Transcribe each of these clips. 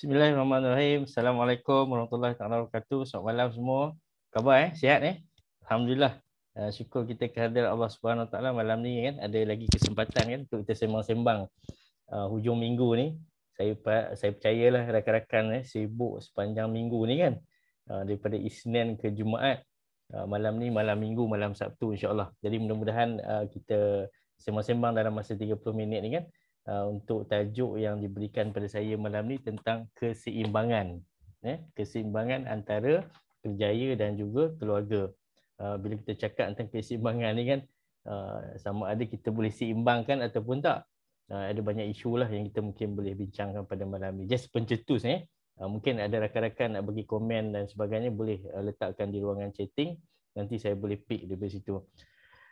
Bismillahirrahmanirrahim. Assalamualaikum warahmatullahi wabarakatuh. Selamat malam semua. Khabar eh? Sihat eh? Alhamdulillah. Uh, syukur kita kehadiran Allah Subhanahu Wa Taala malam ni kan ada lagi kesempatan kan untuk kita sembang-sembang uh, hujung minggu ni. Saya saya percayalah rakan-rakan eh sibuk sepanjang minggu ni kan. Uh, daripada Isnin ke Jumaat. Uh, malam ni malam Minggu, malam Sabtu insya-Allah. Jadi mudah-mudahan uh, kita sembang-sembang dalam masa 30 minit ni kan uh, untuk tajuk yang diberikan pada saya malam ni tentang keseimbangan eh keseimbangan antara kerjaya dan juga keluarga. Uh, bila kita cakap tentang keseimbangan ni kan uh, sama ada kita boleh seimbangkan ataupun tak. Ada banyak isu lah yang kita mungkin boleh bincangkan pada malam ni. Just pencetus eh. Mungkin ada rakan-rakan nak bagi komen dan sebagainya boleh letakkan di ruangan chatting. Nanti saya boleh pick dari situ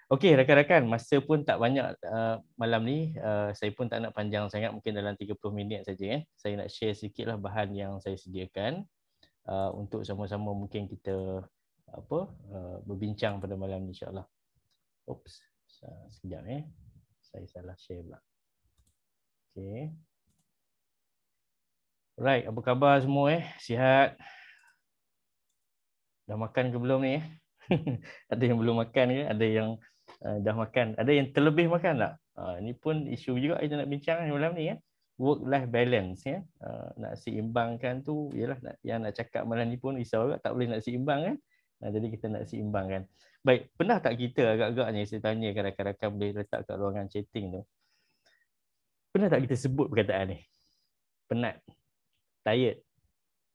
Okey rakan-rakan, masa pun tak banyak uh, malam ni. Uh, saya pun tak nak panjang sangat, mungkin dalam 30 minit saja. Eh. Saya nak share sikitlah bahan yang saya sediakan uh, untuk sama-sama mungkin kita apa uh, berbincang pada malam ni insya-Allah. Oops, sekejap eh. Saya salah share pula. Okey. Right, apa khabar semua eh? Sihat? Dah makan ke belum ni eh? ada yang belum makan ke? Ada yang uh, dah makan. Ada yang terlebih makan tak? Uh, ini pun isu juga kita nak bincang malam ni ya. Work life balance ya. Uh, nak seimbangkan tu ialah nak, yang nak cakap malam ni pun risau juga tak boleh nak seimbang kan. Uh, jadi kita nak seimbangkan. Baik, pernah tak kita agak-agaknya saya tanya rakan-rakan boleh letak kat ruangan chatting tu. Pernah tak kita sebut perkataan ni? Penat. Tired.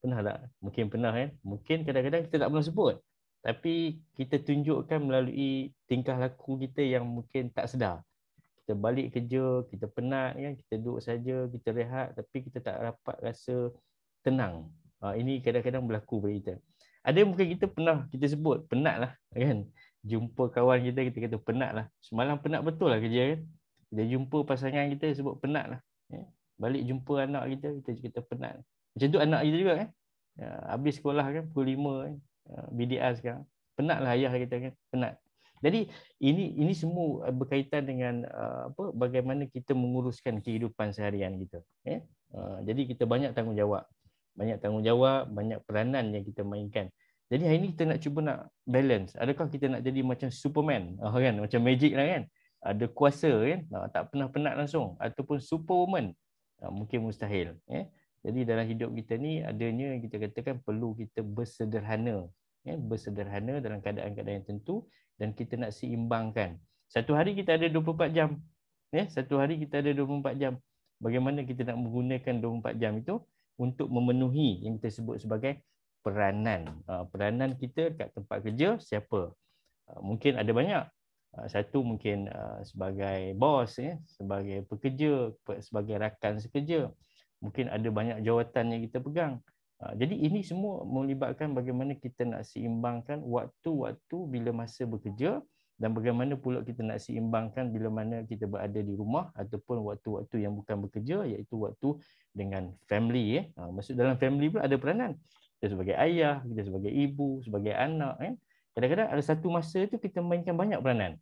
Pernah tak? Mungkin pernah kan? Mungkin kadang-kadang kita tak pernah sebut tapi kita tunjukkan melalui tingkah laku kita yang mungkin tak sedar. Kita balik kerja, kita penat kan, kita duduk saja, kita rehat tapi kita tak dapat rasa tenang. Ha, ini kadang-kadang berlaku pada kita. Ada mungkin kita pernah kita sebut penat lah kan. Jumpa kawan kita, kita kata penat lah. Semalam penat betul lah kerja kan. Kita jumpa pasangan kita sebut penat lah. Ya. Balik jumpa anak kita, kita kata penat. Macam tu anak kita juga kan. Ya, habis sekolah kan, pukul 5 kan. Uh, BDR sekarang. Penatlah ayah kita kan, penat. Jadi ini ini semua berkaitan dengan uh, apa bagaimana kita menguruskan kehidupan seharian kita. Eh? Uh, jadi kita banyak tanggungjawab. Banyak tanggungjawab, banyak peranan yang kita mainkan. Jadi hari ini kita nak cuba nak balance. Adakah kita nak jadi macam Superman? Oh, kan? Macam magic lah kan? Ada kuasa kan? Uh, tak pernah penat langsung. Ataupun Superwoman? Uh, mungkin mustahil. Eh? Jadi dalam hidup kita ni adanya kita katakan perlu kita bersederhana. Ya, bersederhana dalam keadaan-keadaan yang tentu dan kita nak seimbangkan. Satu hari kita ada 24 jam. Ya, satu hari kita ada 24 jam. Bagaimana kita nak menggunakan 24 jam itu untuk memenuhi yang kita sebut sebagai peranan. Uh, peranan kita kat tempat kerja siapa? Uh, mungkin ada banyak. Uh, satu mungkin sebagai bos, ya, sebagai pekerja, sebagai rakan sekerja mungkin ada banyak jawatan yang kita pegang. Ha, jadi ini semua melibatkan bagaimana kita nak seimbangkan waktu-waktu bila masa bekerja dan bagaimana pula kita nak seimbangkan bila mana kita berada di rumah ataupun waktu-waktu yang bukan bekerja iaitu waktu dengan family. Eh. Ha, maksud dalam family pun ada peranan. Kita sebagai ayah, kita sebagai ibu, sebagai anak. Eh. Kadang-kadang ada satu masa tu kita mainkan banyak peranan.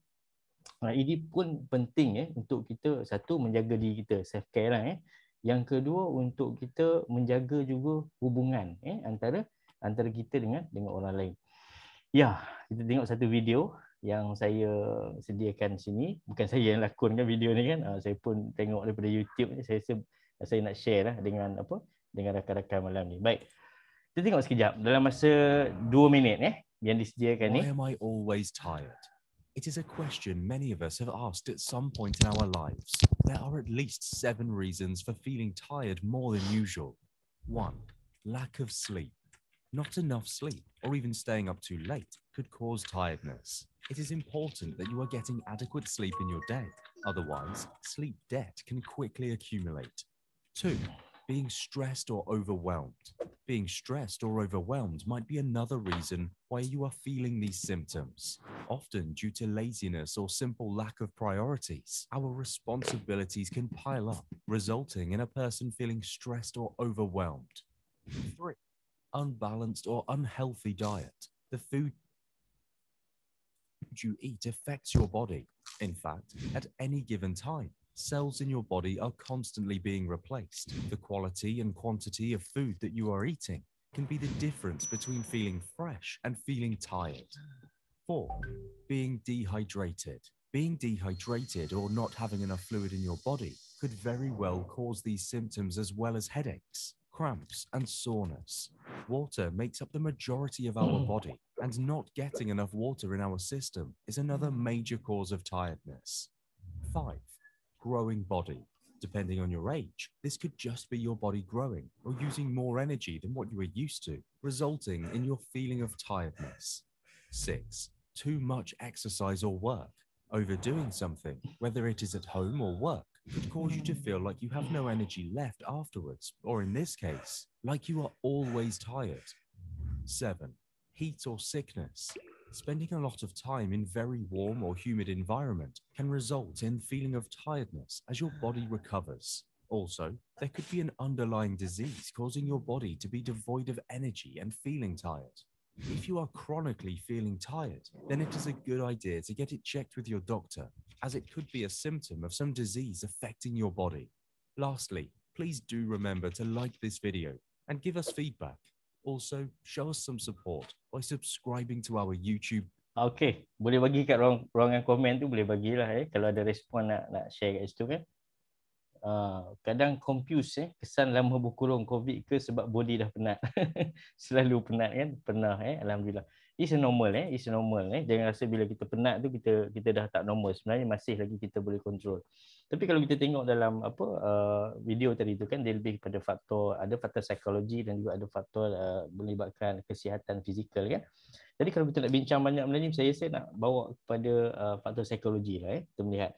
Ha, ini pun penting eh, untuk kita satu menjaga diri kita self care lah eh. Yang kedua untuk kita menjaga juga hubungan eh antara antara kita dengan dengan orang lain. Ya, kita tengok satu video yang saya sediakan sini. Bukan saya yang lakonkan video ni kan. Uh, saya pun tengok daripada YouTube ni. Saya rasa saya nak share lah dengan apa dengan rakan-rakan malam ni. Baik. Kita tengok sekejap dalam masa dua minit eh yang disediakan ni. Why am I always tired? It is a question many of us have asked at some point in our lives. There are at least seven reasons for feeling tired more than usual. One, lack of sleep. Not enough sleep, or even staying up too late, could cause tiredness. It is important that you are getting adequate sleep in your day. Otherwise, sleep debt can quickly accumulate. Two, being stressed or overwhelmed. Being stressed or overwhelmed might be another reason why you are feeling these symptoms, often due to laziness or simple lack of priorities. Our responsibilities can pile up, resulting in a person feeling stressed or overwhelmed. Three, unbalanced or unhealthy diet. The food you eat affects your body. In fact, at any given time, cells in your body are constantly being replaced. The quality and quantity of food that you are eating can be the difference between feeling fresh and feeling tired. Four, being dehydrated. Being dehydrated or not having enough fluid in your body could very well cause these symptoms as well as headaches, cramps, and soreness. Water makes up the majority of our hmm. body, and not getting enough water in our system is another major cause of tiredness. Five, growing body. Depending on your age, this could just be your body growing or using more energy than what you were used to, resulting in your feeling of tiredness. Six, too much exercise or work. Overdoing something, whether it is at home or work, could cause you to feel like you have no energy left afterwards, or in this case, like you are always tired. Seven, heat or sickness. Spending a lot of time in very warm or humid environment can result in feeling of tiredness as your body recovers. Also, there could be an underlying disease causing your body to be devoid of energy and feeling tired. If you are chronically feeling tired, then it is a good idea to get it checked with your doctor, as it could be a symptom of some disease affecting your body. Lastly, please do remember to like this video and give us feedback. Also, show us some support by subscribing to our YouTube. Okay, boleh bagi kat ruang ruangan komen tu boleh bagilah eh kalau ada respon nak nak share kat situ kan. Uh, kadang confuse eh kesan lama berkurung covid ke sebab body dah penat. Selalu penat kan? Pernah eh alhamdulillah. It's normal eh, it's normal eh. Jangan rasa bila kita penat tu kita kita dah tak normal. Sebenarnya masih lagi kita boleh control. Tapi kalau kita tengok dalam apa uh, video tadi tu kan dia lebih pada faktor ada faktor psikologi dan juga ada faktor uh, melibatkan kesihatan fizikal kan. Jadi kalau kita nak bincang banyak benda ni saya saya nak bawa kepada uh, faktor psikologi lah eh. Kita melihat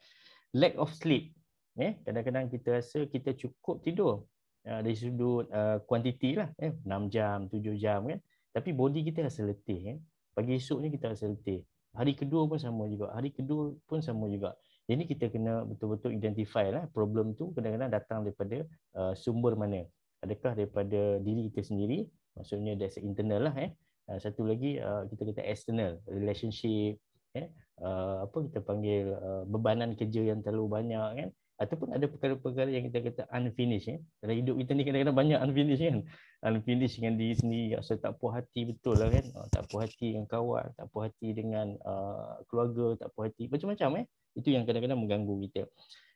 lack of sleep eh kadang-kadang kita rasa kita cukup tidur uh, dari sudut uh, kuantiti lah eh 6 jam 7 jam kan tapi body kita rasa letih eh pagi esok ni kita rasa letih. Hari kedua pun sama juga. Hari kedua pun sama juga. Jadi kita kena betul-betul identify lah problem tu kadang-kadang datang daripada uh, sumber mana. Adakah daripada diri kita sendiri? Maksudnya dari internal lah eh. Uh, satu lagi uh, kita kata external relationship eh. Uh, apa kita panggil uh, bebanan kerja yang terlalu banyak kan ataupun ada perkara-perkara yang kita kata unfinished ya. Dalam hidup kita ni kadang-kadang banyak unfinished kan. Unfinished dengan diri sendiri, rasa tak puas hati betul lah kan. Uh, tak puas hati dengan kawan, tak puas hati dengan uh, keluarga, tak puas hati macam-macam eh. Itu yang kadang-kadang mengganggu kita.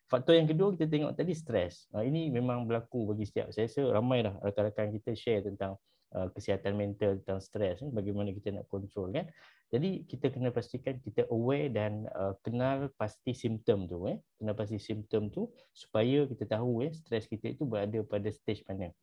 Faktor yang kedua kita tengok tadi stres. Uh, ini memang berlaku bagi setiap saya rasa ramai dah rakan-rakan kita share tentang kesihatan mental tentang stres eh, bagaimana kita nak control kan. Jadi kita kena pastikan kita aware dan uh, kenal pasti simptom tu eh. Kenal pasti simptom tu supaya kita tahu eh stres kita itu berada pada stage mana.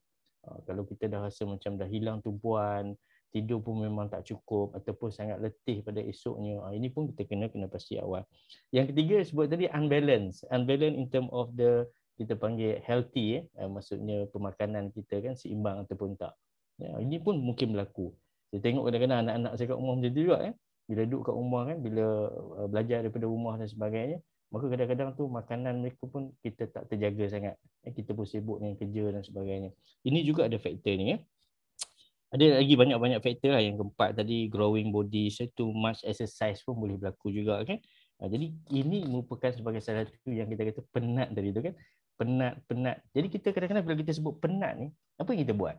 Uh, kalau kita dah rasa macam dah hilang tumpuan, tidur pun memang tak cukup ataupun sangat letih pada esoknya, uh, ini pun kita kena kena pasti awal. Yang ketiga sebut tadi unbalance. Unbalance in term of the kita panggil healthy eh. Uh, maksudnya pemakanan kita kan seimbang ataupun tak. Ya, ini pun mungkin berlaku. Saya tengok kadang-kadang anak-anak saya kat rumah macam tu juga eh. Bila duduk kat rumah kan, bila uh, belajar daripada rumah dan sebagainya, maka kadang-kadang tu makanan mereka pun kita tak terjaga sangat. Eh, kita pun sibuk dengan kerja dan sebagainya. Ini juga ada faktor ni ya. Ada lagi banyak-banyak faktor lah yang keempat tadi growing body, so too much exercise pun boleh berlaku juga kan. Uh, jadi ini merupakan sebagai salah satu yang kita kata penat tadi tu kan. Penat, penat. Jadi kita kadang-kadang bila kita sebut penat ni, apa yang kita buat?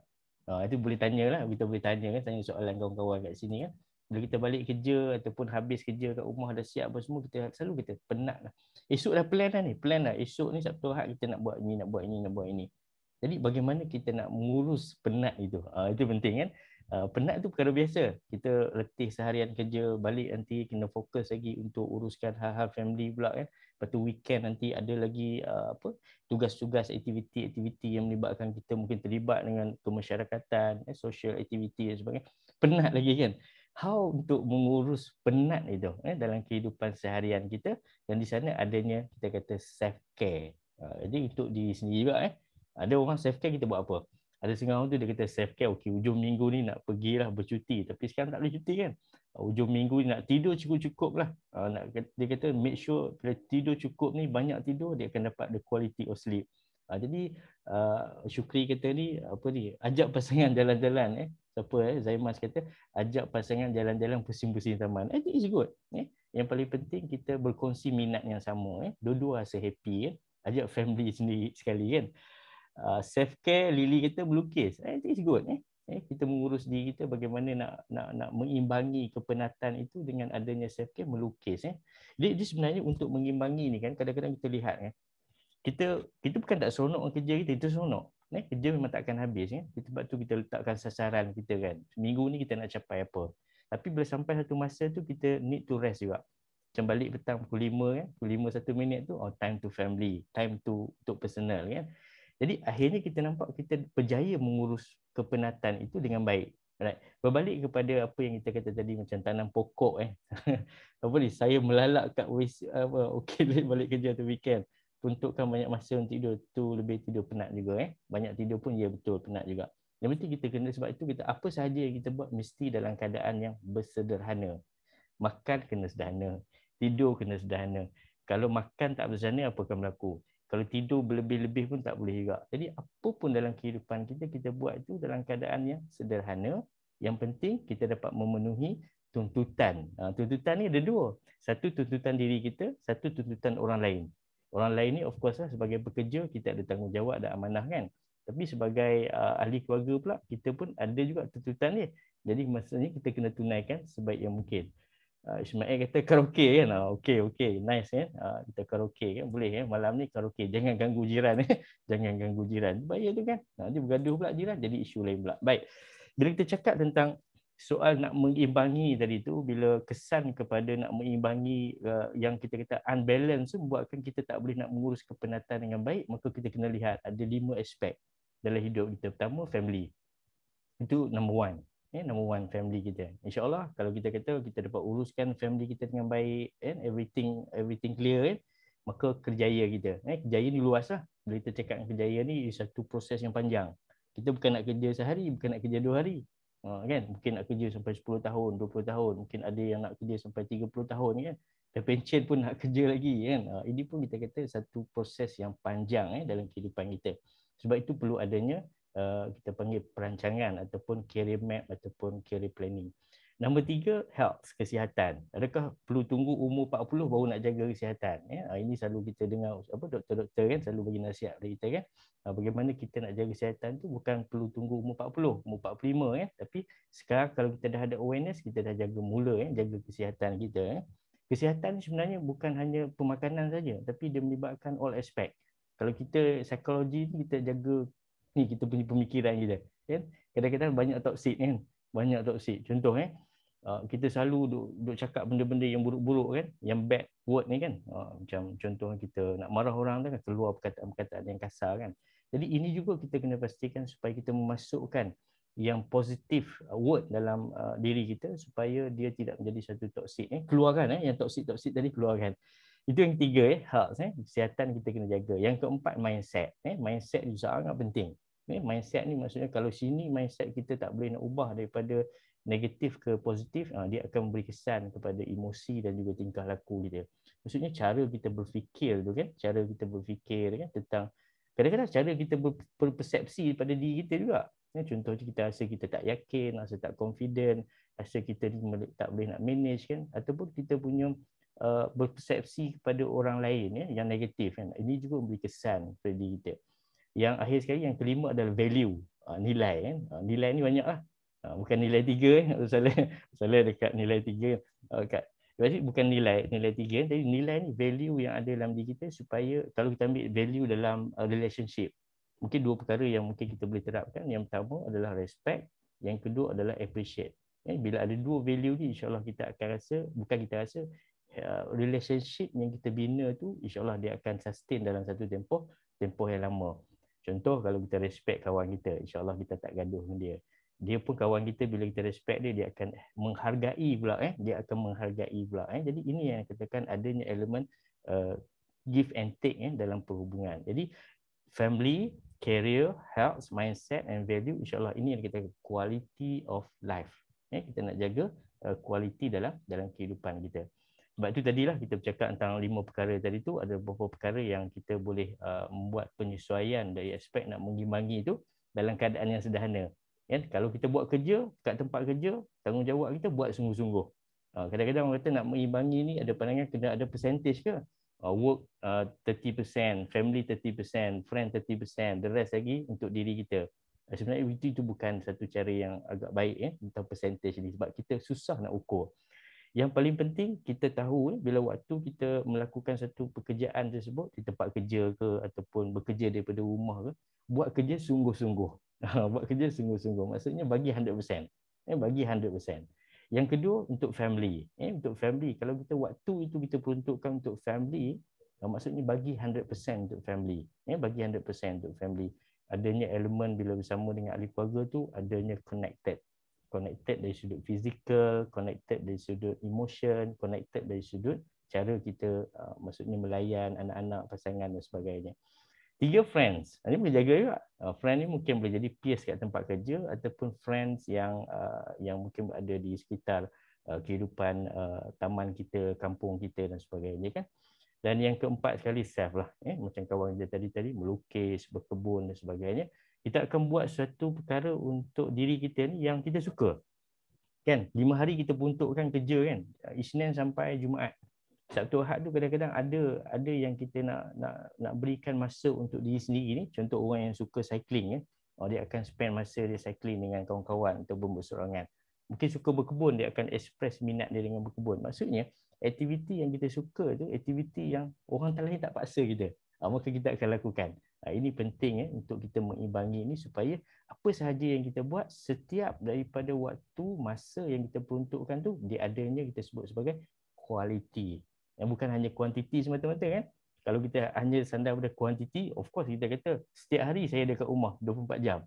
Uh, itu boleh tanya lah, kita boleh tanya kan, tanya soalan kawan-kawan kat sini kan. Bila kita balik kerja ataupun habis kerja kat rumah dah siap apa semua, kita selalu kita penat lah. Esok dah plan dah ni, plan dah. Esok ni Sabtu Ahad kita nak buat ini, nak buat ini, nak buat ini. Jadi bagaimana kita nak mengurus penat itu? Uh, itu penting kan. Uh, penat tu perkara biasa. Kita letih seharian kerja, balik nanti kena fokus lagi untuk uruskan hal-hal family pula kan. Lepas tu weekend nanti ada lagi uh, apa tugas-tugas aktiviti-aktiviti yang melibatkan kita mungkin terlibat dengan kemasyarakatan, eh, social activity dan sebagainya. Penat lagi kan. How untuk mengurus penat itu eh, dalam kehidupan seharian kita dan di sana adanya kita kata self care. Uh, jadi untuk di sini juga eh. Ada orang self care kita buat apa? Ada setengah orang tu dia kata self care okey hujung minggu ni nak pergilah bercuti. Tapi sekarang tak boleh cuti kan? Hujung minggu ni nak tidur cukup-cukup lah. Uh, nak, dia kata make sure bila tidur cukup ni banyak tidur dia akan dapat the quality of sleep. Uh, jadi uh, Syukri kata ni apa ni ajak pasangan jalan-jalan eh. Siapa eh Zaimas kata ajak pasangan jalan-jalan pusing-pusing taman think it's good eh. Yang paling penting kita berkongsi minat yang sama eh. Dua-dua rasa happy eh. Ajak family sendiri sekali kan uh, self care Lily kata melukis. Eh it's good eh. Eh kita mengurus diri kita bagaimana nak nak nak mengimbangi kepenatan itu dengan adanya self care melukis eh. Dia, dia sebenarnya untuk mengimbangi ni kan kadang-kadang kita lihat kan kita kita bukan tak seronok kerja kita itu seronok. Eh kerja memang tak akan habis eh? sebab tu kita letakkan sasaran kita kan. Minggu ni kita nak capai apa. Tapi bila sampai satu masa tu kita need to rest juga. Macam balik petang pukul 5 kan pukul 5 satu minit tu oh time to family. Time to untuk personal kan jadi akhirnya kita nampak kita berjaya mengurus kepenatan itu dengan baik. Right. Berbalik kepada apa yang kita kata tadi macam tanam pokok eh. apa ni? Saya melalak kat wis apa okey balik kerja tu weekend. Untukkan banyak masa untuk tidur tu lebih tidur penat juga eh. Banyak tidur pun ya betul penat juga. Yang penting kita kena sebab itu kita apa sahaja yang kita buat mesti dalam keadaan yang bersederhana. Makan kena sederhana, tidur kena sederhana. Kalau makan tak bersederhana apa akan berlaku? Kalau tidur berlebih-lebih pun tak boleh juga. Jadi apa pun dalam kehidupan kita, kita buat itu dalam keadaan yang sederhana. Yang penting kita dapat memenuhi tuntutan. Ha, tuntutan ni ada dua. Satu tuntutan diri kita, satu tuntutan orang lain. Orang lain ni of course lah sebagai pekerja kita ada tanggungjawab, ada amanah kan. Tapi sebagai uh, ahli keluarga pula kita pun ada juga tuntutan ni. Jadi maksudnya kita kena tunaikan sebaik yang mungkin uh, Ismail kata karaoke kan. Uh, okey okey nice kan. Uh, kita karaoke kan boleh kan malam ni karaoke. Jangan ganggu jiran eh. Jangan ganggu jiran. Bahaya tu kan. Nanti bergaduh pula jiran jadi isu lain pula. Baik. Bila kita cakap tentang soal nak mengimbangi tadi tu bila kesan kepada nak mengimbangi uh, yang kita kata unbalance tu membuatkan kita tak boleh nak mengurus kepenatan dengan baik maka kita kena lihat ada lima aspek dalam hidup kita pertama family itu number one eh, number one family kita. InsyaAllah kalau kita kata kita dapat uruskan family kita dengan baik, eh, everything everything clear, eh, maka kerjaya kita. Eh, kerjaya ni luas lah. Bila kita cakap kerjaya ni satu proses yang panjang. Kita bukan nak kerja sehari, bukan nak kerja dua hari. Ha, kan? Mungkin nak kerja sampai 10 tahun, 20 tahun. Mungkin ada yang nak kerja sampai 30 tahun kan. Dan pencen pun nak kerja lagi kan. Ha, ini pun kita kata satu proses yang panjang eh, dalam kehidupan kita. Sebab itu perlu adanya Uh, kita panggil perancangan ataupun career map ataupun career planning. Nombor tiga, health, kesihatan. Adakah perlu tunggu umur 40 baru nak jaga kesihatan? Ya, ini selalu kita dengar apa doktor-doktor kan selalu bagi nasihat kepada kita kan. Ah, bagaimana kita nak jaga kesihatan tu bukan perlu tunggu umur 40, umur 45 ya. Tapi sekarang kalau kita dah ada awareness, kita dah jaga mula ya, jaga kesihatan kita ya. Kesihatan sebenarnya bukan hanya pemakanan saja, tapi dia melibatkan all aspect. Kalau kita psikologi kita jaga ni kita punya pemikiran kita kan? Kadang-kadang banyak toxic kan? Banyak toxic. Contoh eh uh, kita selalu duk, duk cakap benda-benda yang buruk-buruk kan? Yang bad word ni kan? Uh, macam contoh kita nak marah orang tu kan? Keluar perkataan-perkataan yang kasar kan? Jadi ini juga kita kena pastikan supaya kita memasukkan yang positif uh, word dalam uh, diri kita supaya dia tidak menjadi satu toxic eh? Keluarkan eh? Yang toxic tadi keluarkan. Itu yang ketiga eh health eh? Kesihatan kita kena jaga. Yang keempat mindset eh? Mindset juga sangat penting Eh, mindset ni maksudnya kalau sini mindset kita tak boleh nak ubah daripada negatif ke positif, uh, dia akan memberi kesan kepada emosi dan juga tingkah laku kita. Maksudnya cara kita berfikir tu kan, cara kita berfikir kan tentang kadang-kadang cara kita berpersepsi pada diri kita juga. Ya, contohnya kita rasa kita tak yakin, rasa tak confident, rasa kita tak boleh nak manage kan ataupun kita punya uh, berpersepsi kepada orang lain ya yang negatif kan. Ini juga memberi kesan kepada diri kita yang akhir sekali yang kelima adalah value. Uh, nilai kan nilai ni banyak lah uh, bukan nilai tiga eh. Salah salah dekat nilai tiga. Uh, kat jadi bukan nilai nilai tiga. Tapi nilai ni value yang ada dalam diri kita supaya kalau kita ambil value dalam relationship mungkin dua perkara yang mungkin kita boleh terapkan. Yang pertama adalah respect yang kedua adalah appreciate. Eh, bila ada dua value ni insyaallah kita akan rasa bukan kita rasa relationship yang kita bina tu insyaallah dia akan sustain dalam satu tempoh tempoh yang lama Contoh kalau kita respect kawan kita, insyaAllah kita tak gaduh dengan dia. Dia pun kawan kita bila kita respect dia, dia akan menghargai pula. Eh? Dia akan menghargai pula. Eh? Jadi ini yang katakan adanya elemen uh, give and take eh, dalam perhubungan. Jadi family, career, health, mindset and value, insyaAllah ini yang kita quality of life. Eh? Kita nak jaga uh, quality dalam dalam kehidupan kita. Sebab itu tadilah kita bercakap tentang lima perkara tadi tu ada beberapa perkara yang kita boleh uh, membuat penyesuaian dari aspek nak mengimbangi itu dalam keadaan yang sederhana. Ya, kalau kita buat kerja kat tempat kerja, tanggungjawab kita buat sungguh-sungguh. Uh, kadang-kadang orang kata nak mengimbangi ni ada pandangan kena ada percentage ke? uh, work uh, 30%, family 30%, friend 30%, the rest lagi untuk diri kita. Uh, sebenarnya itu, itu bukan satu cara yang agak baik eh tentang percentage ni sebab kita susah nak ukur. Yang paling penting kita tahu eh, bila waktu kita melakukan satu pekerjaan tersebut di tempat kerja ke ataupun bekerja daripada rumah ke, buat kerja sungguh-sungguh. buat kerja sungguh-sungguh. Maksudnya bagi 100%. Eh, bagi 100%. Yang kedua untuk family. Eh, untuk family. Kalau kita waktu itu kita peruntukkan untuk family, eh, maksudnya bagi 100% untuk family. Eh, bagi 100% untuk family. Adanya elemen bila bersama dengan ahli keluarga tu adanya connected connected dari sudut fizikal, connected dari sudut emotion, connected dari sudut cara kita uh, maksudnya melayan anak-anak, pasangan dan sebagainya. Tiga friends. Ini boleh jaga juga. Uh, friend ni mungkin boleh jadi peers kat tempat kerja ataupun friends yang uh, yang mungkin ada di sekitar uh, kehidupan uh, taman kita, kampung kita dan sebagainya kan. Dan yang keempat sekali self lah. Eh? Macam kawan kita tadi-tadi, melukis, berkebun dan sebagainya kita akan buat suatu perkara untuk diri kita ni yang kita suka. Kan? Lima hari kita peruntukkan kerja kan. Isnin sampai Jumaat. Sabtu Ahad tu kadang-kadang ada ada yang kita nak nak nak berikan masa untuk diri sendiri ni. Contoh orang yang suka cycling kan. Oh, dia akan spend masa dia cycling dengan kawan-kawan ataupun berserangan. Mungkin suka berkebun, dia akan express minat dia dengan berkebun. Maksudnya, aktiviti yang kita suka tu, aktiviti yang orang lain tak paksa kita. Ah, maka kita akan lakukan. Ha, ini penting eh, untuk kita mengimbangi ini supaya apa sahaja yang kita buat setiap daripada waktu masa yang kita peruntukkan tu dia adanya kita sebut sebagai quality. Yang bukan hanya kuantiti semata-mata kan. Kalau kita hanya sandar pada kuantiti, of course kita kata setiap hari saya dekat rumah 24 jam.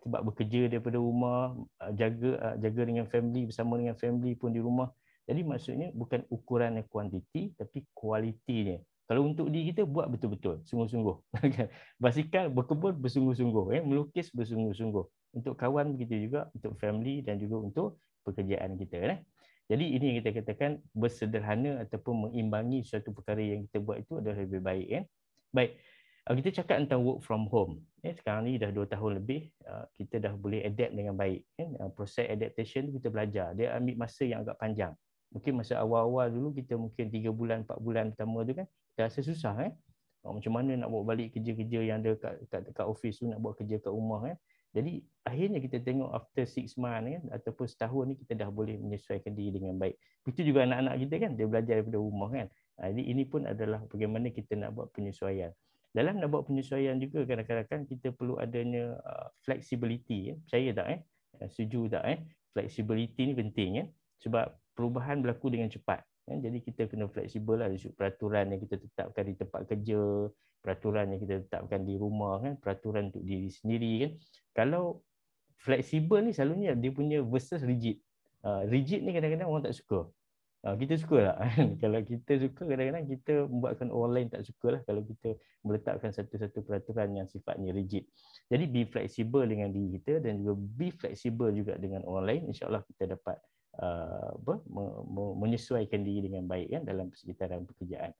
Sebab bekerja daripada rumah, ah, jaga ah, jaga dengan family, bersama dengan family pun di rumah. Jadi maksudnya bukan ukuran kuantiti tapi kualitinya. Kalau untuk diri kita buat betul-betul, sungguh-sungguh. Kan? Basikal berkebun bersungguh-sungguh, eh? melukis bersungguh-sungguh. Untuk kawan begitu juga, untuk family dan juga untuk pekerjaan kita. Eh? Jadi ini yang kita katakan bersederhana ataupun mengimbangi suatu perkara yang kita buat itu adalah lebih baik. Eh? Baik, uh, kita cakap tentang work from home. Eh? Sekarang ni dah dua tahun lebih, uh, kita dah boleh adapt dengan baik. Eh? Proses adaptation kita belajar. Dia ambil masa yang agak panjang. Mungkin masa awal-awal dulu kita mungkin tiga bulan, empat bulan pertama tu kan dah rasa susah eh. Macam mana nak bawa balik kerja-kerja yang ada kat, kat, kat office tu nak buat kerja kat rumah kan. Jadi akhirnya kita tengok after six months kan ataupun setahun ni kita dah boleh menyesuaikan diri dengan baik. Begitu juga anak-anak kita kan dia belajar daripada rumah kan. Ha, jadi ini pun adalah bagaimana kita nak buat penyesuaian. Dalam nak buat penyesuaian juga kadang-kadang kita perlu adanya uh, flexibility. Eh. Percaya tak eh? Setuju tak eh? Flexibility ni penting eh? Sebab perubahan berlaku dengan cepat. Kan? Jadi kita kena fleksibel lah peraturan yang kita tetapkan di tempat kerja, peraturan yang kita tetapkan di rumah, kan? peraturan untuk diri sendiri. Kan? Kalau fleksibel ni selalunya dia punya versus rigid. Uh, rigid ni kadang-kadang orang tak suka. Uh, kita suka tak? kalau kita suka kadang-kadang kita membuatkan orang lain tak suka lah kalau kita meletakkan satu-satu peraturan yang sifatnya rigid. Jadi be fleksibel dengan diri kita dan juga be fleksibel juga dengan orang lain. InsyaAllah kita dapat Uh, apa, menyesuaikan diri dengan baik kan dalam persekitaran pekerjaan.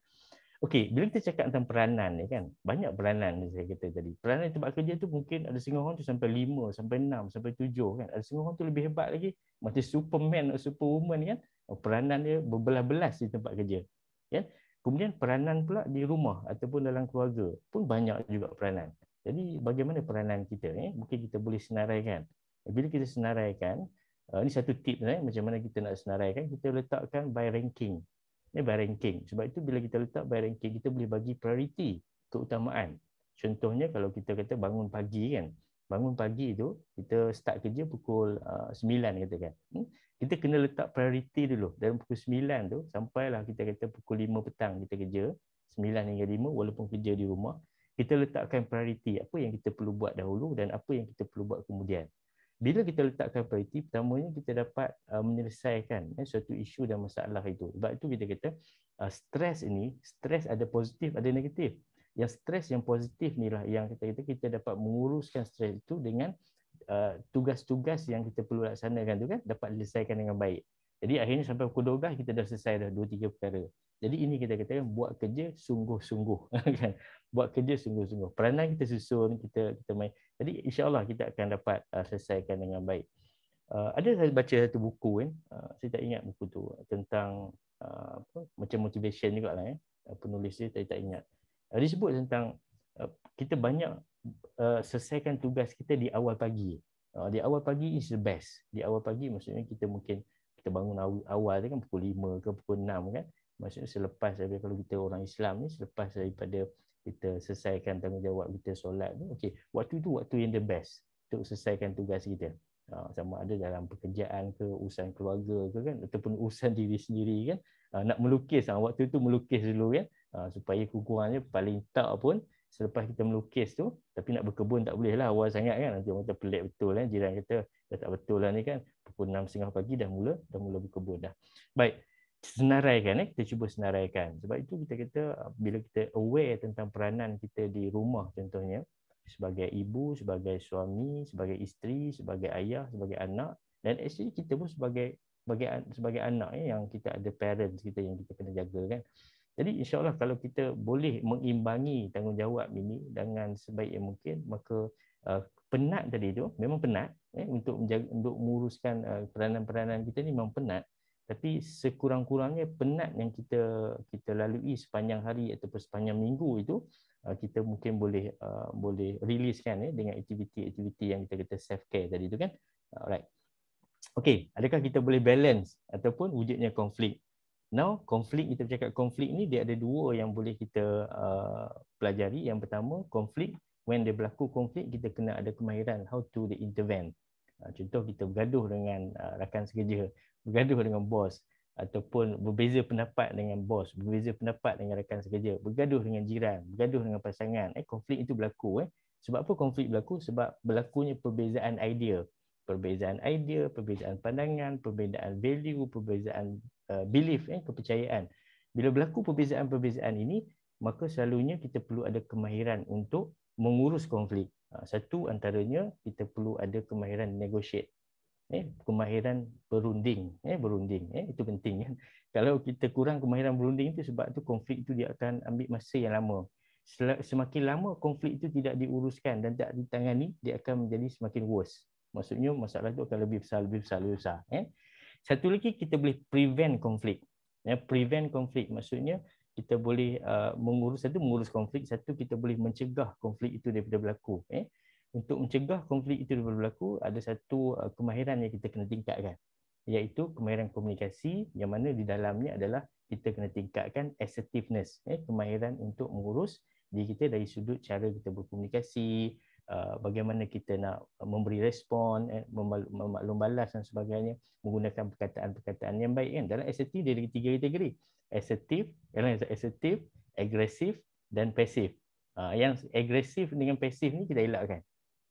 Okey, bila kita cakap tentang peranan ni kan, banyak peranan ni saya kata tadi. Peranan tempat kerja tu mungkin ada setengah orang tu sampai lima, sampai enam, sampai tujuh kan. Ada setengah orang tu lebih hebat lagi. Macam Superman atau Superwoman kan. Oh, peranan dia berbelas-belas di tempat kerja. Ya. Kemudian peranan pula di rumah ataupun dalam keluarga pun banyak juga peranan. Jadi bagaimana peranan kita? Eh? Mungkin kita boleh senaraikan. Bila kita senaraikan, Uh, ini satu tip eh, macam mana kita nak senaraikan. Kita letakkan by ranking. Ini by ranking. Sebab itu bila kita letak by ranking, kita boleh bagi priority, keutamaan. Contohnya kalau kita kata bangun pagi kan. Bangun pagi tu, kita start kerja pukul uh, 9 katakan. Hmm? Kita kena letak priority dulu. Dalam pukul 9 tu, sampailah kita kata pukul 5 petang kita kerja. 9 hingga 5 walaupun kerja di rumah. Kita letakkan priority. Apa yang kita perlu buat dahulu dan apa yang kita perlu buat kemudian bila kita letakkan prioriti, pertamanya kita dapat uh, menyelesaikan eh, suatu isu dan masalah itu. Sebab itu kita kata uh, stres ini, stres ada positif, ada negatif. Yang stres yang positif inilah yang kita kata kita dapat menguruskan stres itu dengan uh, tugas-tugas yang kita perlu laksanakan tu kan dapat diselesaikan dengan baik. Jadi akhirnya sampai pukul 12 kita dah selesai dah 2 3 perkara. Jadi ini kita katakan buat kerja sungguh-sungguh kan. Buat kerja sungguh-sungguh. Peranan kita susun, kita kita main. Jadi insya-Allah kita akan dapat uh, selesaikan dengan baik. Uh, ada saya baca satu buku kan. Uh, saya tak ingat buku tu tentang uh, apa macam motivation juga lah eh. uh, penulis dia saya tak ingat. Uh, dia sebut tentang uh, kita banyak uh, selesaikan tugas kita di awal pagi. Uh, di awal pagi is the best. Di awal pagi maksudnya kita mungkin kita bangun awal, awal kan pukul 5 ke pukul 6 kan. Maksudnya selepas daripada kalau kita orang Islam ni selepas daripada kita selesaikan tanggungjawab kita solat tu okey waktu tu waktu yang the best untuk selesaikan tugas kita. Uh, sama ada dalam pekerjaan ke urusan keluarga ke kan ataupun urusan diri sendiri kan uh, nak melukis. Uh, waktu tu melukis dulu kan uh, supaya kurang-kurangnya paling tak pun selepas kita melukis tu tapi nak berkebun tak boleh lah awal sangat kan. Nanti orang kata pelik betul kan jiran kata dah tak betul lah ni kan pukul 6.30 pagi dah mula dah mula berkebun dah. Baik senaraikan eh. Kita cuba senaraikan. Sebab itu kita kata bila kita aware tentang peranan kita di rumah contohnya sebagai ibu sebagai suami sebagai isteri sebagai ayah sebagai anak dan actually kita pun sebagai sebagai sebagai anak eh, yang kita ada parents kita yang kita kena jaga kan. Jadi insyaAllah kalau kita boleh mengimbangi tanggungjawab ini dengan sebaik yang mungkin, maka uh, penat tadi tu memang penat eh, untuk menjaga, untuk menguruskan uh, peranan-peranan kita ni memang penat. Tapi sekurang-kurangnya penat yang kita kita lalui sepanjang hari ataupun sepanjang minggu itu uh, kita mungkin boleh uh, boleh riliskan eh, dengan aktiviti-aktiviti yang kita kata self care tadi tu kan. Alright. Okey, adakah kita boleh balance ataupun wujudnya konflik? Now konflik kita bercakap konflik ni dia ada dua yang boleh kita uh, pelajari. Yang pertama konflik when dia berlaku konflik kita kena ada kemahiran how to the intervene. Uh, contoh kita bergaduh dengan uh, rakan sekerja, bergaduh dengan bos ataupun berbeza pendapat dengan bos, berbeza pendapat dengan rakan sekerja, bergaduh dengan jiran, bergaduh dengan pasangan. Eh konflik itu berlaku eh. Sebab apa konflik berlaku? Sebab berlakunya perbezaan idea. Perbezaan idea, perbezaan pandangan, perbezaan value, perbezaan Uh, belief eh kepercayaan. Bila berlaku perbezaan-perbezaan ini, maka selalunya kita perlu ada kemahiran untuk mengurus konflik. Uh, satu antaranya kita perlu ada kemahiran negotiate. Eh, kemahiran berunding, eh berunding, eh itu penting kan. Kalau kita kurang kemahiran berunding itu sebab tu konflik itu dia akan ambil masa yang lama. Semakin lama konflik itu tidak diuruskan dan tak ditangani, dia akan menjadi semakin worse. Maksudnya masalah itu akan lebih besar, lebih besar, lebih besar. Eh? Satu lagi kita boleh prevent konflik. Ya, prevent konflik maksudnya kita boleh uh, mengurus satu mengurus konflik, satu kita boleh mencegah konflik itu daripada berlaku. Eh. Untuk mencegah konflik itu daripada berlaku ada satu uh, kemahiran yang kita kena tingkatkan iaitu kemahiran komunikasi yang mana di dalamnya adalah kita kena tingkatkan assertiveness, eh, kemahiran untuk mengurus diri kita dari sudut cara kita berkomunikasi, Uh, bagaimana kita nak memberi respon, eh, memaklum balas dan sebagainya menggunakan perkataan-perkataan yang baik kan. Dalam assertive dia ada tiga kategori. Assertive, yang assertive, agresif dan pasif. Uh, yang agresif dengan pasif ni kita elakkan.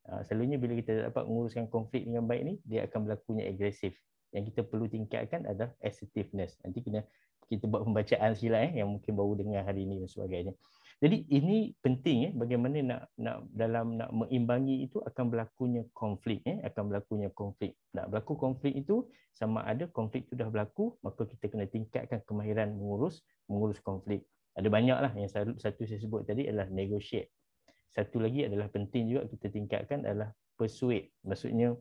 Uh, selalunya bila kita dapat menguruskan konflik dengan baik ni, dia akan berlakunya agresif. Yang kita perlu tingkatkan adalah assertiveness. Nanti kena kita buat pembacaan sila eh, yang mungkin baru dengar hari ini dan sebagainya. Jadi ini penting eh bagaimana nak nak dalam nak mengimbangi itu akan berlakunya konflik eh akan berlakunya konflik. Nak berlaku konflik itu sama ada konflik itu dah berlaku maka kita kena tingkatkan kemahiran mengurus mengurus konflik. Ada banyaklah yang satu saya sebut tadi adalah negotiate. Satu lagi adalah penting juga kita tingkatkan adalah persuade. Maksudnya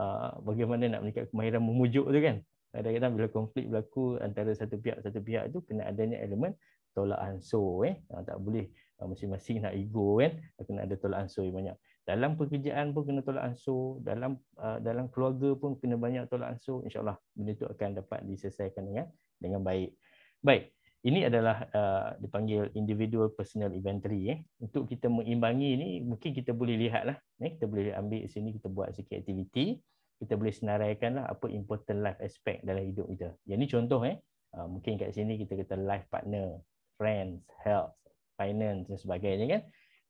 uh, bagaimana nak meningkat kemahiran memujuk tu kan. Kadang-kadang bila konflik berlaku antara satu pihak satu pihak itu kena adanya elemen tolak ansur eh? Ha, tak boleh ha, masing-masing nak ego kan? Kena ada tolak ansur yang banyak. Dalam pekerjaan pun kena tolak ansur. Dalam uh, dalam keluarga pun kena banyak tolak ansur. Insyaallah benda itu akan dapat diselesaikan dengan dengan baik. Baik ini adalah uh, dipanggil individual personal inventory eh untuk kita mengimbangi ini mungkin kita boleh lihatlah eh kita boleh ambil sini kita buat sikit aktiviti kita boleh senaraikanlah apa important life aspect dalam hidup kita. Yang ni contoh eh. Uh, mungkin kat sini kita kata life partner friends, health, finance dan sebagainya kan.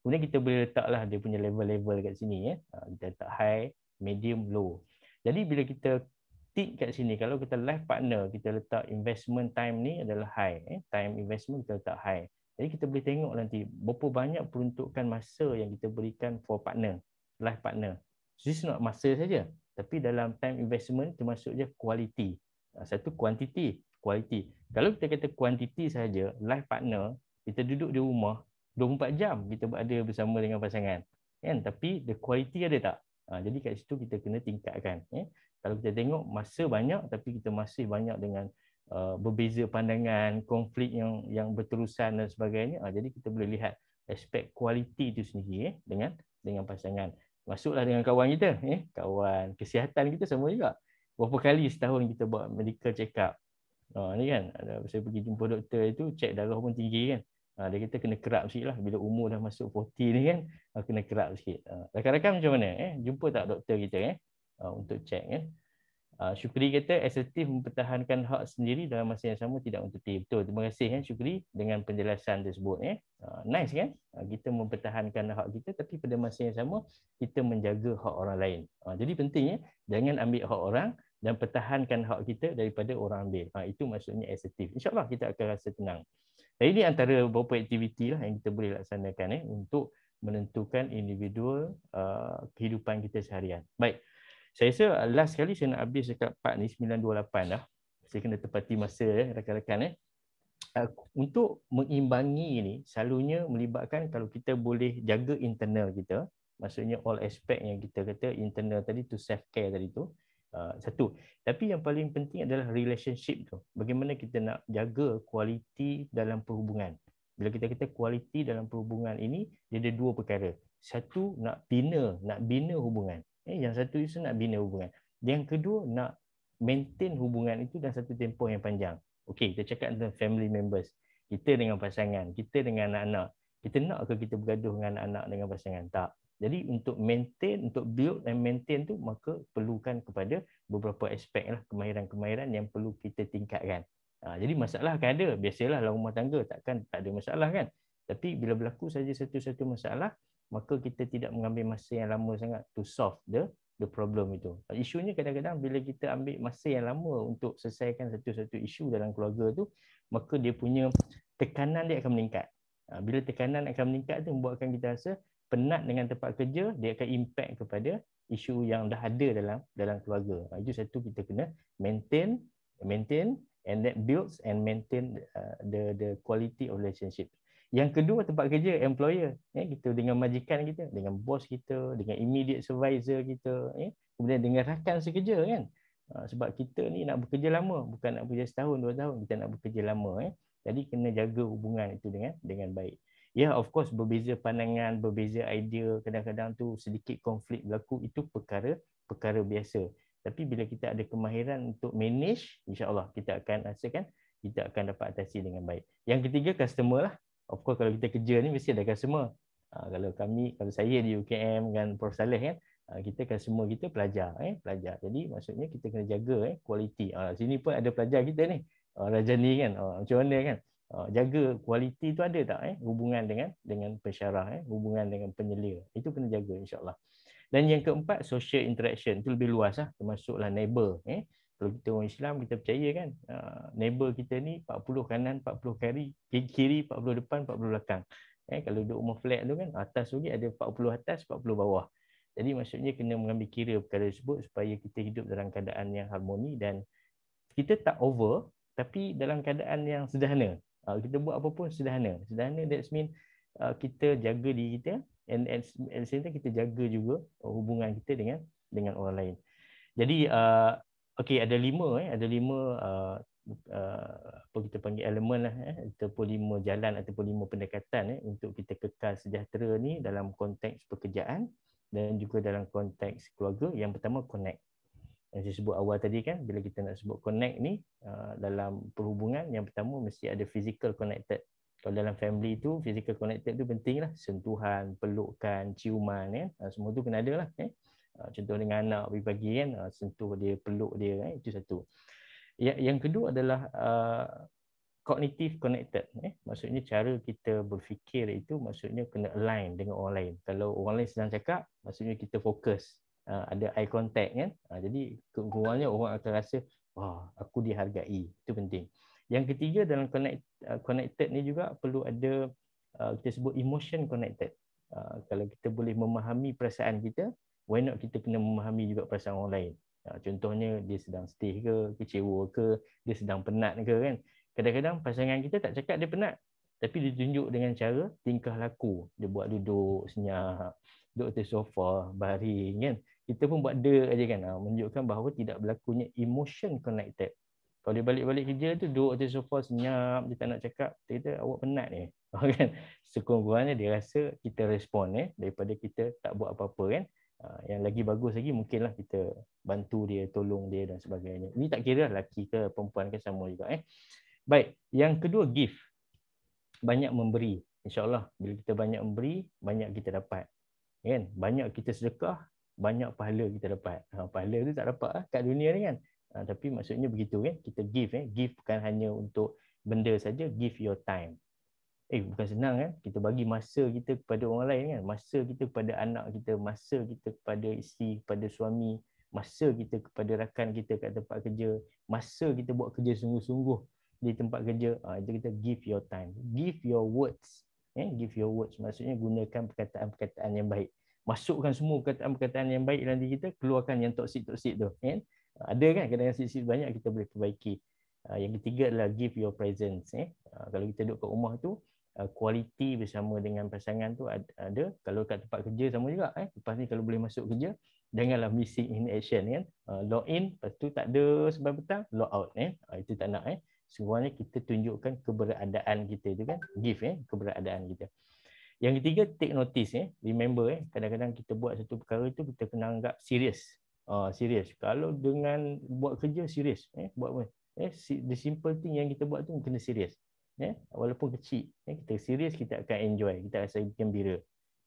Kemudian kita boleh letaklah dia punya level-level kat sini ya. Kita letak high, medium, low. Jadi bila kita tick kat sini kalau kita life partner kita letak investment time ni adalah high eh. Time investment kita letak high. Jadi kita boleh tengok nanti berapa banyak peruntukan masa yang kita berikan for partner, life partner. So, this not masa saja. Tapi dalam time investment termasuk je quality. Satu quantity, quality. Kalau kita kata kuantiti saja, life partner, kita duduk di rumah 24 jam kita berada bersama dengan pasangan. Kan? Tapi the quality ada tak? Ha, jadi kat situ kita kena tingkatkan. Eh? Kalau kita tengok masa banyak tapi kita masih banyak dengan uh, berbeza pandangan, konflik yang yang berterusan dan sebagainya. Uh, jadi kita boleh lihat aspek kualiti itu sendiri eh, dengan dengan pasangan. Masuklah dengan kawan kita, eh, kawan kesihatan kita semua juga. Berapa kali setahun kita buat medical check up. Uh, ni kan, ada, saya pergi jumpa doktor itu, cek darah pun tinggi kan. Uh, dia kata kena kerap sikit lah. Bila umur dah masuk 40 ni kan, uh, kena kerap sikit. Uh, rakan-rakan macam mana? Eh? Jumpa tak doktor kita eh? Uh, untuk cek kan? Uh, Syukri kata asertif mempertahankan hak sendiri dalam masa yang sama tidak untuk T. Betul. Terima kasih kan Syukri dengan penjelasan tersebut. Eh. Uh, nice kan? Uh, kita mempertahankan hak kita tapi pada masa yang sama kita menjaga hak orang lain. Uh, jadi pentingnya jangan ambil hak orang dan pertahankan hak kita daripada orang ambil. Uh, itu maksudnya asertif. InsyaAllah kita akan rasa tenang. Dan ini antara beberapa aktiviti lah yang kita boleh laksanakan eh, untuk menentukan individual uh, kehidupan kita seharian. Baik. Saya rasa uh, last kali saya nak habis dekat part ni 928 dah. Saya kena tepati masa ya rakan-rakan eh. Uh, untuk mengimbangi ini selalunya melibatkan kalau kita boleh jaga internal kita, maksudnya all aspect yang kita kata internal tadi tu self care tadi tu. Uh, satu. Tapi yang paling penting adalah relationship tu. Bagaimana kita nak jaga kualiti dalam perhubungan. Bila kita kata kualiti dalam perhubungan ini, dia ada dua perkara. Satu, nak bina, nak bina hubungan. Eh, yang satu itu nak bina hubungan. Yang kedua nak maintain hubungan itu dalam satu tempoh yang panjang. Okey, kita cakap tentang family members. Kita dengan pasangan, kita dengan anak-anak. Kita nak ke kita bergaduh dengan anak-anak dengan pasangan? Tak. Jadi untuk maintain, untuk build dan maintain tu maka perlukan kepada beberapa aspek lah kemahiran-kemahiran yang perlu kita tingkatkan. Ha, jadi masalah akan ada. Biasalah dalam rumah tangga takkan tak ada masalah kan. Tapi bila berlaku saja satu-satu masalah, maka kita tidak mengambil masa yang lama sangat to solve the the problem itu. Isunya kadang-kadang bila kita ambil masa yang lama untuk selesaikan satu-satu isu dalam keluarga tu, maka dia punya tekanan dia akan meningkat. Ha, bila tekanan akan meningkat tu membuatkan kita rasa penat dengan tempat kerja, dia akan impact kepada isu yang dah ada dalam dalam keluarga. Ha, itu satu kita kena maintain, maintain and that builds and maintain uh, the the quality of relationship. Yang kedua tempat kerja employer. Eh kita dengan majikan kita dengan bos kita dengan immediate supervisor kita eh. Kemudian dengan rakan sekerja kan. Uh, sebab kita ni nak bekerja lama bukan nak bekerja setahun dua tahun. Kita nak bekerja lama eh. Jadi kena jaga hubungan itu dengan dengan baik. Ya of course berbeza pandangan berbeza idea kadang-kadang tu sedikit konflik berlaku itu perkara perkara biasa. Tapi bila kita ada kemahiran untuk manage insyaallah kita akan rasakan kita akan dapat atasi dengan baik. Yang ketiga customer lah of course kalau kita kerja ni mesti ada customer. Uh, kalau kami, kalau saya di UKM dengan Prof Saleh kan, uh, kita kan semua kita pelajar, eh, pelajar. Jadi maksudnya kita kena jaga eh kualiti. Uh, sini pun ada pelajar kita ni, uh, Rajani kan, uh, macam mana kan? Uh, jaga kualiti tu ada tak eh hubungan dengan dengan pensyarah eh hubungan dengan penyelia itu kena jaga insyaallah dan yang keempat social interaction itu lebih luas lah termasuklah neighbor eh kalau kita orang Islam kita percaya kan uh, neighbor kita ni 40 kanan 40 kiri kiri 40 depan 40 belakang. Eh kalau duduk rumah flat tu kan atas lagi ada 40 atas 40 bawah. Jadi maksudnya kena mengambil kira perkara tersebut supaya kita hidup dalam keadaan yang harmoni dan kita tak over tapi dalam keadaan yang sederhana. Uh, kita buat apa pun sederhana. Sederhana that mean uh, kita jaga diri kita and at the same time kita jaga juga hubungan kita dengan dengan orang lain. Jadi uh, Okey, ada lima eh, ada lima uh, uh, apa kita panggil elemen lah eh, ataupun lima jalan ataupun lima pendekatan eh, untuk kita kekal sejahtera ni dalam konteks pekerjaan dan juga dalam konteks keluarga. Yang pertama connect. Yang saya sebut awal tadi kan, bila kita nak sebut connect ni uh, dalam perhubungan, yang pertama mesti ada physical connected. Kalau dalam family tu, physical connected tu penting lah. Sentuhan, pelukan, ciuman, eh. semua tu kena ada lah. Eh. Ah, contoh dengan anak pagi-pagi kan ah, sentuh dia peluk dia kan itu satu. Yang yang kedua adalah uh, cognitive connected eh. Maksudnya cara kita berfikir itu maksudnya kena align dengan orang lain. Kalau orang lain sedang cakap maksudnya kita fokus uh, ada eye contact kan. Uh, jadi kekurangnya orang akan rasa wah aku dihargai. Itu penting. Yang ketiga dalam connect uh, connected ni juga perlu ada uh, kita sebut emotion connected. Uh, kalau kita boleh memahami perasaan kita why not kita kena memahami juga perasaan orang lain. Ha, contohnya dia sedang sedih ke, kecewa ke, dia sedang penat ke kan. Kadang-kadang pasangan kita tak cakap dia penat. Tapi dia tunjuk dengan cara tingkah laku. Dia buat duduk senyap, duduk di sofa, baring kan. Kita pun buat dia aja kan. Ha, menunjukkan bahawa tidak berlakunya emotion connected. Kalau dia balik-balik kerja tu duduk atas sofa senyap, dia tak nak cakap, kita kata awak penat ni. kan? Sekurang-kurangnya dia rasa kita respon eh daripada kita tak buat apa-apa kan. Uh, yang lagi bagus lagi mungkinlah kita bantu dia, tolong dia dan sebagainya. Ini tak kira lelaki ke perempuan ke sama juga eh. Baik, yang kedua gift. Banyak memberi. InsyaAllah bila kita banyak memberi, banyak kita dapat. Kan? Banyak kita sedekah, banyak pahala kita dapat. Ha, pahala tu tak dapat lah kat dunia ni kan. Ha, tapi maksudnya begitu kan. Kita give eh. Give bukan hanya untuk benda saja, give your time. Eh bukan senang kan. Kita bagi masa kita kepada orang lain kan. Masa kita kepada anak kita, masa kita kepada isteri, kepada suami, masa kita kepada rakan kita kat tempat kerja, masa kita buat kerja sungguh-sungguh di tempat kerja, ha, itu kita give your time. Give your words. Eh, give your words. Maksudnya gunakan perkataan-perkataan yang baik masukkan semua perkataan-perkataan yang baik dalam diri kita, keluarkan yang toksik-toksik tu. Kan? Ada kan kadang-kadang sisi banyak kita boleh perbaiki. Ah, yang ketiga adalah give your presence. Eh? Ah, kalau kita duduk kat rumah tu, kualiti ah, bersama dengan pasangan tu ada. Kalau kat tempat kerja sama juga. Eh? Lepas ni kalau boleh masuk kerja, janganlah missing in action. Kan? Log in, lepas tu tak ada sebab petang, log out. Eh? Itu tak nak. Eh? Semuanya kita tunjukkan keberadaan kita tu kan. Give eh? keberadaan kita. Yang ketiga, take notice. Eh. Remember, eh. kadang-kadang kita buat satu perkara itu, kita kena anggap serius. Uh, serius. Kalau dengan buat kerja, serius. Eh. Buat apa? Eh. The simple thing yang kita buat tu kena serius. Eh. Walaupun kecil. Eh. Kita serius, kita akan enjoy. Kita rasa gembira.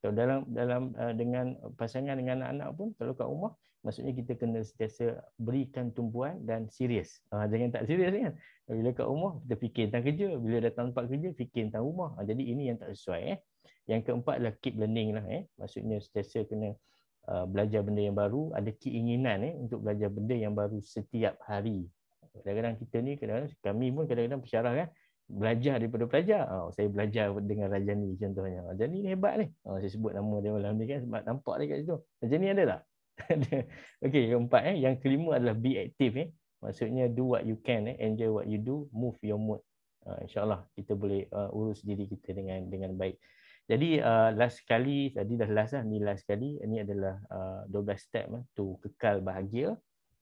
Kalau dalam dalam uh, dengan pasangan dengan anak-anak pun, kalau kat rumah, maksudnya kita kena sentiasa berikan tumpuan dan serius. Uh, jangan tak serius kan. Bila kat rumah, kita fikir tentang kerja. Bila datang tempat kerja, fikir tentang rumah. Uh, jadi ini yang tak sesuai. Eh. Yang keempat adalah keep learning lah. Eh. Maksudnya sentiasa kena uh, belajar benda yang baru. Ada keinginan eh, untuk belajar benda yang baru setiap hari. Kadang-kadang kita ni, kadang-kadang kami pun kadang-kadang pesyarah kan. Belajar daripada pelajar. Oh, saya belajar dengan Raja ni contohnya. Raja ni hebat ni. Oh, saya sebut nama dia malam ni kan sebab nampak dia kat situ. Raja ni ada tak? Okey, keempat eh. Yang kelima adalah be active eh. Maksudnya do what you can eh. Enjoy what you do. Move your mood. Uh, InsyaAllah kita boleh uh, urus diri kita dengan dengan baik. Jadi uh, last sekali, tadi dah last lah, ni last sekali. Ini adalah uh, 12 step uh, to kekal bahagia,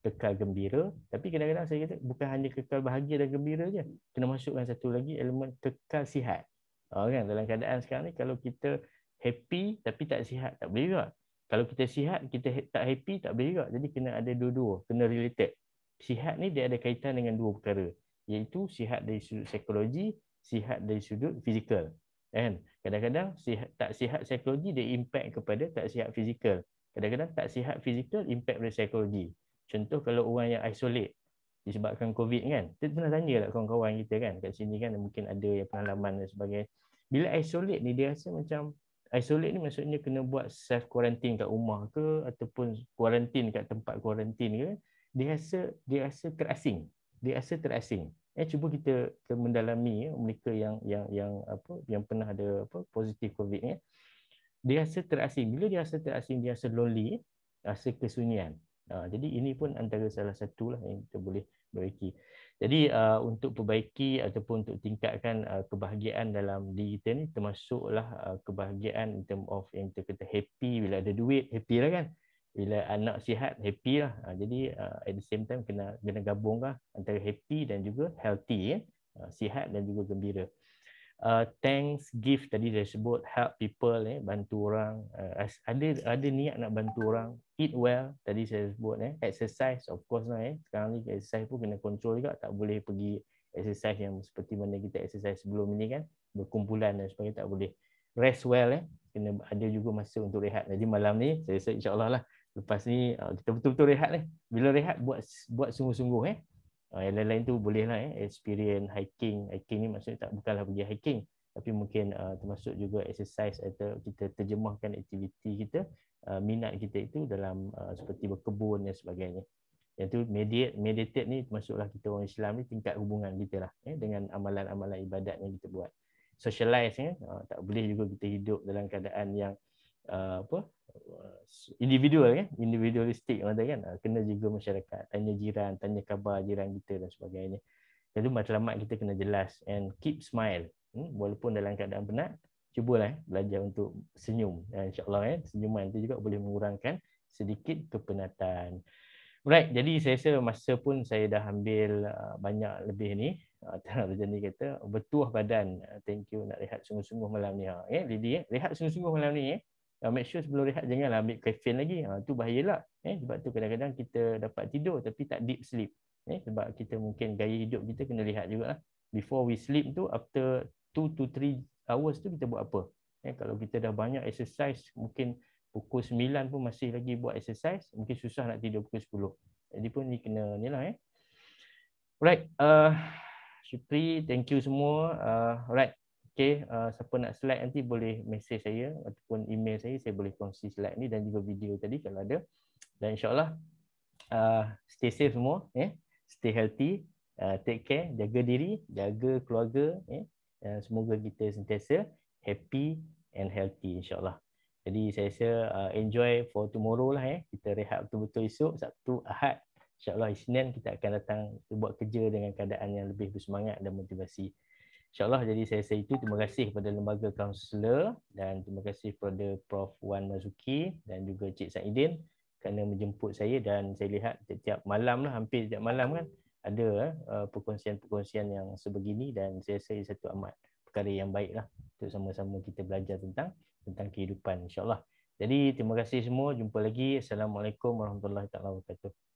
kekal gembira. Tapi kadang-kadang saya kata bukan hanya kekal bahagia dan gembira je. Kena masukkan satu lagi elemen kekal sihat. Uh, kan? Dalam keadaan sekarang ni, kalau kita happy tapi tak sihat, tak boleh juga. Kalau kita sihat, kita tak happy, tak boleh juga. Jadi kena ada dua-dua, kena related. Sihat ni dia ada kaitan dengan dua perkara. Iaitu sihat dari sudut psikologi, sihat dari sudut fizikal. Kan? Kadang-kadang sihat, tak sihat psikologi dia impact kepada tak sihat fizikal. Kadang-kadang tak sihat fizikal impact pada psikologi. Contoh kalau orang yang isolate disebabkan COVID kan. Kita pernah tanya lah kawan-kawan kita kan kat sini kan mungkin ada yang pengalaman dan sebagainya. Bila isolate ni dia rasa macam isolate ni maksudnya kena buat self quarantine kat rumah ke ataupun quarantine kat tempat quarantine ke. Dia rasa dia rasa terasing. Dia rasa terasing eh cuba kita, kita mendalami ya, mereka yang yang yang apa yang pernah ada apa positif covid ya. Dia rasa terasing. Bila dia rasa terasing, dia rasa lonely, rasa kesunyian. Uh, jadi ini pun antara salah satu lah yang kita boleh perbaiki. Jadi uh, untuk perbaiki ataupun untuk tingkatkan uh, kebahagiaan dalam diri kita ni termasuklah uh, kebahagiaan in term of yang kita kata happy bila ada duit, happy lah kan bila anak sihat happy lah uh, jadi uh, at the same time kena kena gabung lah antara happy dan juga healthy eh? uh, sihat dan juga gembira uh, thanks gift tadi saya sebut help people eh bantu orang. Uh, ada ada niat nak bantu orang. Eat well tadi saya sebut eh. Exercise of course lah eh. Sekarang ni exercise pun kena control juga. Tak boleh pergi exercise yang seperti mana kita exercise sebelum ini kan. Berkumpulan dan sebagainya tak boleh. Rest well eh. Kena ada juga masa untuk rehat. Jadi malam ni saya rasa insyaallah lah lepas ni uh, kita betul-betul rehat ni. Bila rehat buat buat sungguh-sungguh eh. Uh, yang lain-lain tu boleh lah eh experience hiking. Hiking ni maksudnya tak bukanlah pergi hiking tapi mungkin uh, termasuk juga exercise atau kita terjemahkan aktiviti kita uh, minat kita itu dalam uh, seperti berkebun dan sebagainya. Yang tu mediate meditate ni termasuklah kita orang Islam ni tingkat hubungan kita lah eh dengan amalan-amalan ibadat yang kita buat. Socialize eh uh, tak boleh juga kita hidup dalam keadaan yang uh, apa individual kan individualistik orang kan ah, kena juga masyarakat tanya jiran tanya khabar jiran kita dan sebagainya jadi matlamat kita kena jelas and keep smile hmm? walaupun dalam keadaan penat cubalah eh, belajar untuk senyum dan insyaallah eh, senyuman itu juga boleh mengurangkan sedikit kepenatan Right, jadi saya rasa masa pun saya dah ambil uh, banyak lebih ni. Tuan ni kata, bertuah badan. Uh, thank you nak rehat sungguh-sungguh malam ni. Ha. Eh, Lidi, eh? rehat sungguh-sungguh malam ni. Eh? Uh, make sure sebelum rehat janganlah ambil caffeine lagi. Uh, tu bahayalah. Eh? Sebab tu kadang-kadang kita dapat tidur tapi tak deep sleep. Eh? Sebab kita mungkin gaya hidup kita kena rehat juga. Lah. Before we sleep tu, after 2 to 3 hours tu kita buat apa? Eh? Kalau kita dah banyak exercise, mungkin pukul 9 pun masih lagi buat exercise, mungkin susah nak tidur pukul 10. Jadi pun ni kena ni lah eh. Alright, uh, Syukri, thank you semua. Uh, alright, okay, uh, siapa nak slide nanti boleh message saya ataupun email saya, saya boleh kongsi slide ni dan juga video tadi kalau ada. Dan insyaAllah, uh, stay safe semua, eh? stay healthy, uh, take care, jaga diri, jaga keluarga. Eh? Uh, semoga kita sentiasa happy and healthy insyaAllah. Jadi saya rasa uh, enjoy for tomorrow lah eh. Kita rehat betul-betul esok Sabtu, Ahad. InsyaAllah Isnin kita akan datang buat kerja dengan keadaan yang lebih bersemangat dan motivasi. InsyaAllah jadi saya rasa itu terima kasih kepada lembaga kaunselor dan terima kasih kepada Prof. Wan Mazuki dan juga Cik Saidin kerana menjemput saya dan saya lihat setiap malam lah, hampir setiap malam kan ada uh, perkongsian-perkongsian yang sebegini dan saya rasa satu amat perkara yang baik lah untuk sama-sama kita belajar tentang tentang kehidupan insyaAllah. Jadi terima kasih semua. Jumpa lagi. Assalamualaikum warahmatullahi wabarakatuh.